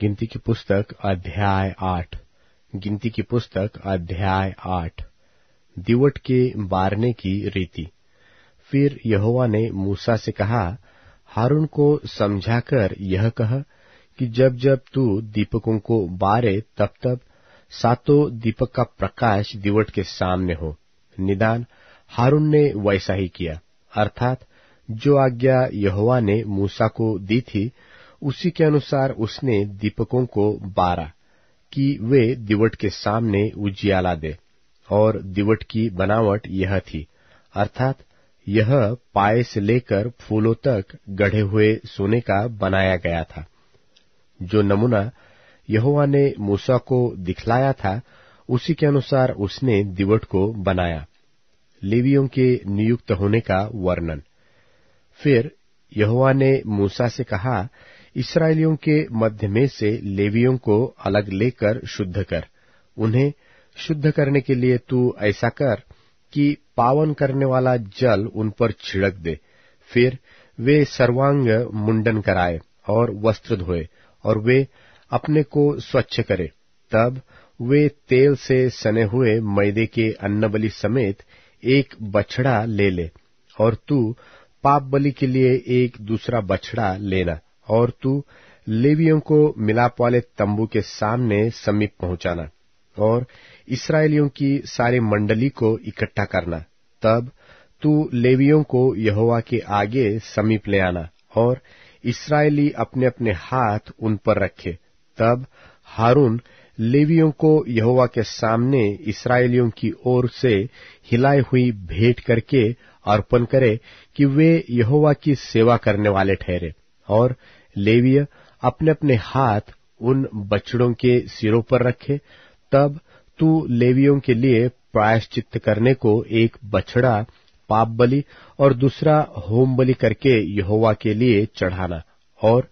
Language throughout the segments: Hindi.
गिनती की पुस्तक अध्याय आठ। गिनती की पुस्तक अध्याय आठ। दिवट के बारने की रीति। फिर यहोवा ने मूसा से कहा, हारून को समझाकर यह कह कि जब जब तू दीपकों को बारे, तब तब सातों दीपक का प्रकाश दिवट के सामने हो। निदान हारून ने वैसा ही किया। अर्थात जो आज्ञा यहोवा ने मूसा को दी थी उसी के अनुसार उसने दीपकों को बारा कि वे दिवट के सामने उजियाला दे, और दिवट की बनावट यह थी। अर्थात यह पाए से लेकर फूलों तक गढ़े हुए सोने का बनाया गया था। जो नमूना यहोवा ने मूसा को दिखलाया था, उसी के अनुसार उसने दिवट को बनाया। लेवियों के नियुक्त होने का वर्णन। फिर यहोवा ने मूसा से कहा, इसराइलियों के मध्य में से लेवियों को अलग लेकर शुद्ध कर। उन्हें शुद्ध करने के लिए तू ऐसा कर कि पावन करने वाला जल उन पर छिड़क दे। फिर वे सर्वांग मुंडन कराए और वस्त्र धोए और वे अपने को स्वच्छ करे। तब वे तेल से सने हुए मैदे के अन्नबली समेत एक बछड़ा ले ले और तू पाप बलि के लिए एक दूसरा बछड़ा लेना, और तू लेवियों को मिलाप वाले तंबू के सामने समीप पहुंचाना, और इसराइलियों की सारी मंडली को इकट्ठा करना। तब तू लेवियों को यहोवा के आगे समीप ले आना, और इसराइली अपने अपने हाथ उन पर रखे। तब हारून लेवियों को यहोवा के सामने इसराइलियों की ओर से हिलाई हुई भेंट करके अर्पण करे कि वे यहोवा की सेवा करने वाले ठहरे। और लेविय अपने अपने हाथ उन बछड़ों के सिरों पर रखे। तब तू लेवियों के लिए प्रायश्चित करने को एक बछड़ा पाप बलि और दूसरा होम बलि करके यहोवा के लिए चढ़ाना। और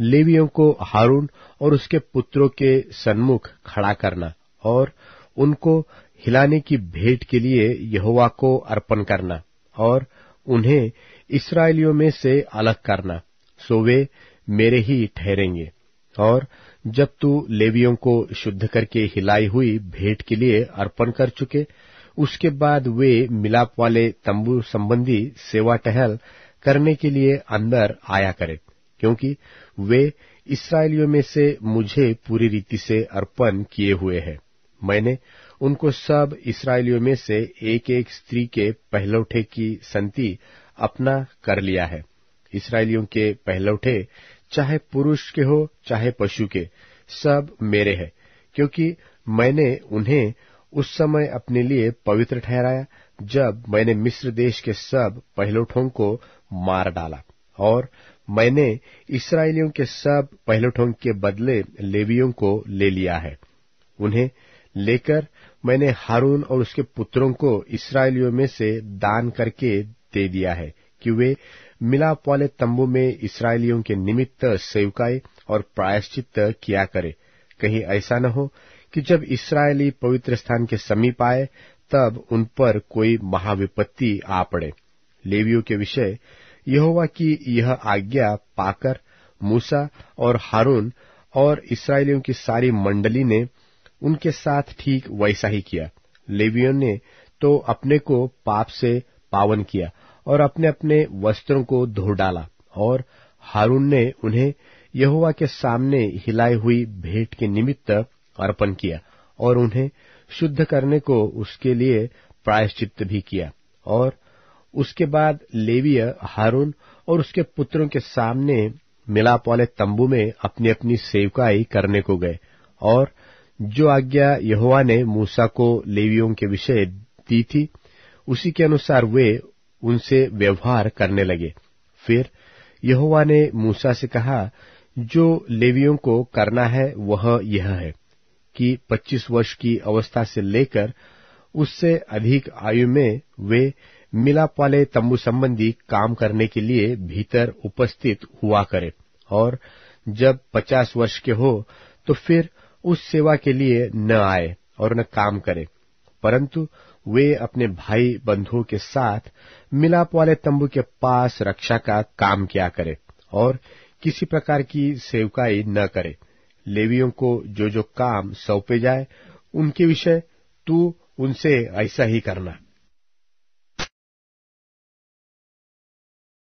लेवियों को हारून और उसके पुत्रों के सन्मुख खड़ा करना और उनको हिलाने की भेंट के लिए यहोवा को अर्पण करना और उन्हें इसराइलियों में से अलग करना, सो वे मेरे ही ठहरेंगे। और जब तू लेवियों को शुद्ध करके हिलाई हुई भेंट के लिए अर्पण कर चुके, उसके बाद वे मिलाप वाले तंबू संबंधी सेवा टहल करने के लिए अंदर आया करे। क्योंकि वे इसराइलियों में से मुझे पूरी रीति से अर्पण किए हुए हैं। मैंने उनको सब इसराइलियों में से एक एक स्त्री के पहलौठे की संति अपना कर लिया है। इसराइलियों के पहलौठे, चाहे पुरुष के हो, चाहे पशु के, सब मेरे हैं, क्योंकि मैंने उन्हें उस समय अपने लिए पवित्र ठहराया, जब मैंने मिस्र देश के सब पहलौठों को मार डाला और मैंने इसराइलियों के सब पहलौठों के बदले लेवियों को ले लिया है। उन्हें लेकर मैंने हारून और उसके पुत्रों को इसराइलियों में से दान करके दे दिया है कि वे मिलाप वाले तंबू में इसराइलियों के निमित्त सेवकाई और प्रायश्चित किया करे। कहीं ऐसा न हो कि जब इसराइली पवित्र स्थान के समीप आए, तब उन पर कोई महाविपत्ति आ पड़े। लेवियों के विषय यहोवा की यह आज्ञा पाकर मूसा और हारून और इसराइलियों की सारी मंडली ने उनके साथ ठीक वैसा ही किया। लेवियों ने तो अपने को पाप से पावन किया और अपने अपने वस्त्रों को धो डाला और हारून ने उन्हें यहोवा के सामने हिलाई हुई भेंट के निमित्त अर्पण किया और उन्हें शुद्ध करने को उसके लिए प्रायश्चित भी किया और उसके बाद लेविय, हारून, और उसके पुत्रों के सामने मिलाप वाले तंबू में अपनी अपनी सेवकाई करने को गए। और जो आज्ञा यहोवा ने मूसा को लेवियों के विषय दी थी, उसी के अनुसार वे उनसे व्यवहार करने लगे। फिर यहोवा ने मूसा से कहा, जो लेवियों को करना है, वह यह है कि 25 वर्ष की अवस्था से लेकर उससे अधिक आयु में वे मिलाप वाले तंबू संबंधी काम करने के लिए भीतर उपस्थित हुआ करे। और जब 50 वर्ष के हो तो फिर उस सेवा के लिए न आए और न काम करे। परंतु वे अपने भाई बंधुओं के साथ मिलाप वाले तंबू के पास रक्षा का काम किया करे और किसी प्रकार की सेवकाई न करे। लेवियों को जो जो काम सौंपे जाए, उनके विषय तू उनसे ऐसा ही करना।